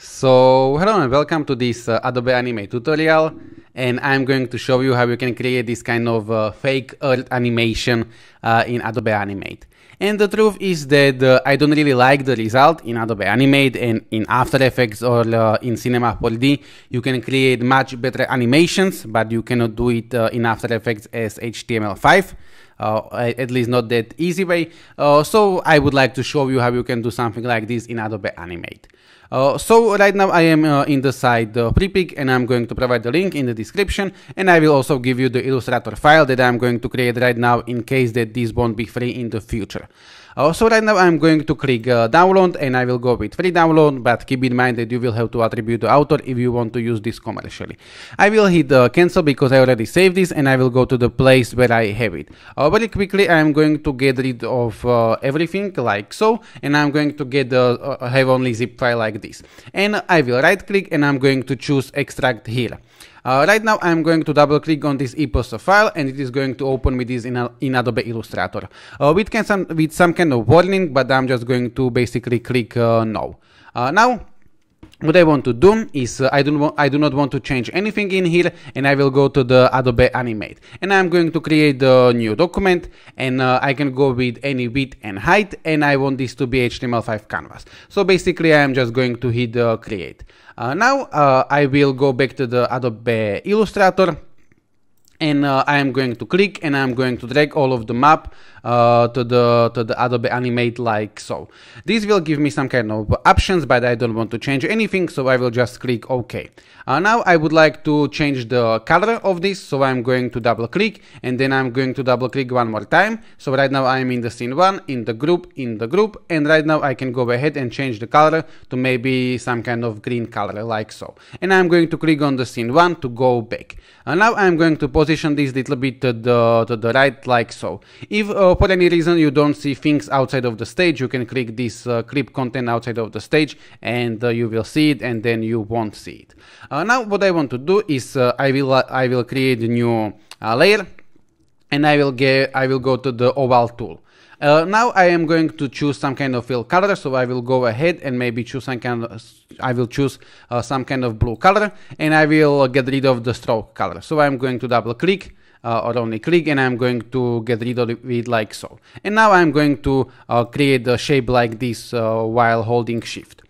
So hello and welcome to this uh, Adobe Animate tutorial and I'm going to show you how you can create this kind of uh, fake earth animation uh, in Adobe Animate. And the truth is that uh, I don't really like the result in Adobe Animate and in After Effects or uh, in Cinema 4D. You can create much better animations, but you cannot do it uh, in After Effects as HTML5. Uh, at least not that easy way. Uh, so I would like to show you how you can do something like this in Adobe Animate. Uh, so right now I am uh, in the site uh, Freepik and I'm going to provide the link in the description and I will also give you the Illustrator file that I'm going to create right now in case that this won't be free in the future. Uh, so right now I'm going to click uh, download and I will go with free download but keep in mind that you will have to attribute the author if you want to use this commercially. I will hit uh, cancel because I already saved this and I will go to the place where I have it. Uh, very quickly I'm going to get rid of uh, everything like so and I'm going to get uh, have only zip file like this. And I will right click and I'm going to choose extract here. Uh, right now I'm going to double click on this epoxy file and it is going to open me this in, a, in Adobe Illustrator uh, with, some, with some kind of warning but I'm just going to basically click uh, no. Uh, now what I want to do is uh, I do not I do not want to change anything in here and I will go to the Adobe Animate. And I'm going to create a new document and uh, I can go with any width and height and I want this to be HTML5 canvas. So basically I am just going to hit uh, create. Uh, now uh, I will go back to the Adobe Illustrator and uh, I am going to click and I'm going to drag all of the map uh, to the to the Adobe Animate like so. This will give me some kind of options, but I don't want to change anything, so I will just click OK. Uh, now I would like to change the color of this, so I'm going to double click and then I'm going to double click one more time. So right now I'm in the scene one, in the group, in the group, and right now I can go ahead and change the color to maybe some kind of green color like so. And I'm going to click on the scene one to go back. And now I'm going to position this little bit to the, to the right like so. If uh, for any reason you don't see things outside of the stage, you can click this uh, clip content outside of the stage and uh, you will see it and then you won't see it. Uh, now what I want to do is uh, I will uh, I will create a new layer and I will get I will go to the oval tool. Uh, now I am going to choose some kind of fill color, so I will go ahead and maybe choose some kind of, I will choose uh, some kind of blue color and I will get rid of the stroke color. So I'm going to double click uh, or only click and I'm going to get rid of it like so. And now I'm going to uh, create a shape like this uh, while holding shift.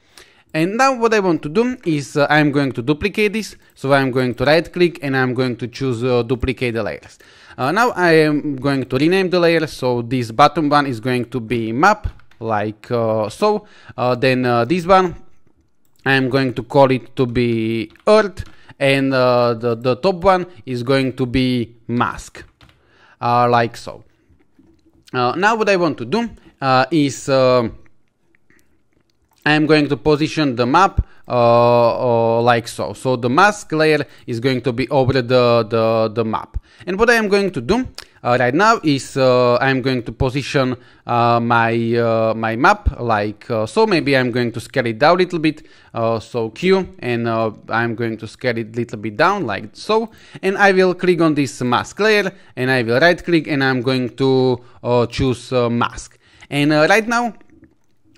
And now what I want to do is uh, I'm going to duplicate this. So I'm going to right click and I'm going to choose uh, duplicate the layers. Uh, now I am going to rename the layer. So this bottom one is going to be map like so. then this one I'm going to call it to be earth and uh, the, the top one is going to be mask uh, like so uh, now what I want to do uh, is uh, I'm going to position the map uh, like so. So the mask layer is going to be over the, the, the map. And what I am going to do uh, right now is uh, I'm going to position uh, my my map like so maybe I'm going to scale it down a little bit so Q and I'm going to scale it a little bit down like so. And I will click on this mask layer and I will right click and I'm going to choose mask. And right now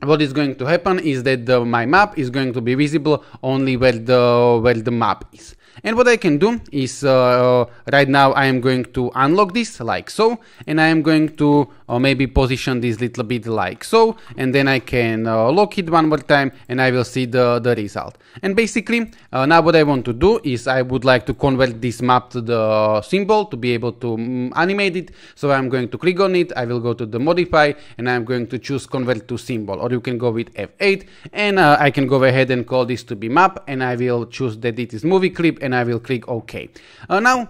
what is going to happen is that the, my map is going to be visible only where the where the map is and what I can do is uh, right now I am going to unlock this like so and I am going to uh, maybe position this little bit like so and then I can uh, lock it one more time and I will see the, the result. And basically uh, now what I want to do is I would like to convert this map to the symbol to be able to um, animate it. So I'm going to click on it, I will go to the modify and I'm going to choose convert to symbol or you can go with F8 and uh, I can go ahead and call this to be map and I will choose that it is movie clip and I will click OK. Uh, now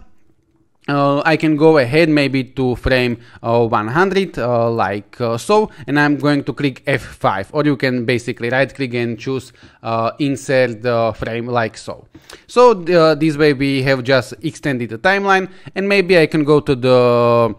uh, I can go ahead maybe to frame uh, 100 uh, like uh, so and I'm going to click F5 or you can basically right click and choose uh, insert the frame like so. So uh, this way we have just extended the timeline and maybe I can go to the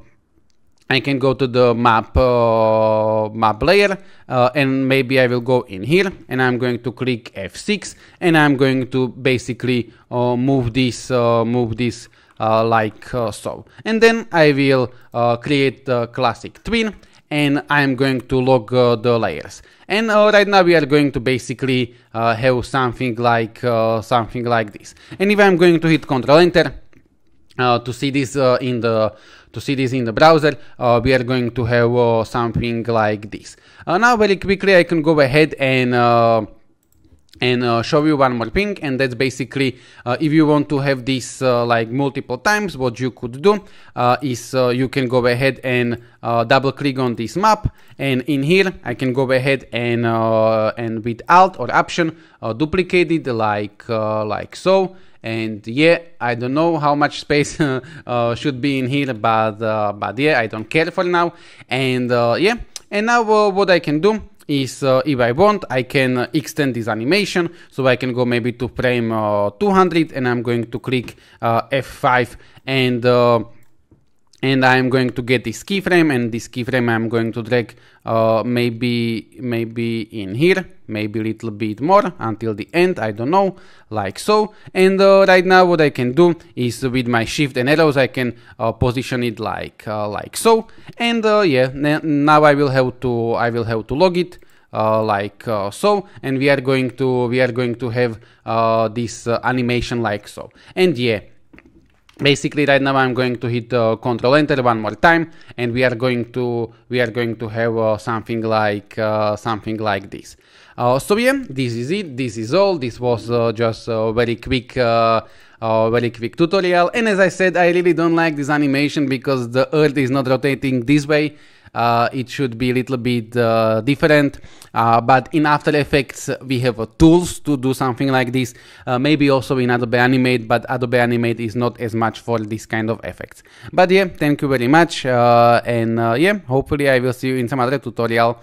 I can go to the map uh, map layer uh, and maybe I will go in here and I'm going to click F6 and I'm going to basically uh, move this uh, move this uh, like uh, so and then I will create the classic tween and I'm going to log the layers. And right now we are going to basically have something like something like this. And if I'm going to hit Control Enter uh, to see this uh, in the to see this in the browser, we are going to have something like this. now very quickly I can go ahead and and uh, show you one more thing and that's basically uh, if you want to have this uh, like multiple times what you could do uh, is uh, you can go ahead and uh, double click on this map and in here I can go ahead and and with alt or option duplicate it like like so and yeah I don't know how much space should be in here but but yeah I don't care for now. And yeah. And now what I can do is uh, if I want I can uh, extend this animation. So I can go maybe to frame uh, 200 and I'm going to click uh, F5 and uh, and I'm going to get this keyframe and this keyframe I'm going to drag uh, maybe maybe in here maybe a little bit more until the end I don't know like so. And uh, right now what I can do is with my shift and arrows I can uh, position it like uh, like so. And uh, yeah now I will have to I will have to log it uh, like uh, so. And we are going to we are going to have uh, this uh, animation like so. And yeah basically right now i'm going to hit uh, control enter one more time and we are going to we are going to have uh, something like uh, something like this. Uh, so yeah this is it. This is all. This was uh, just a very quick uh, very quick tutorial. And as i said i really don't like this animation because the earth is not rotating this way Uh, it should be a little bit uh, different. Uh, but in After Effects, we have uh, tools to do something like this. Uh, maybe also in Adobe Animate, but Adobe Animate is not as much for this kind of effects. But yeah, thank you very much. and yeah, hopefully I will see you in some other tutorial.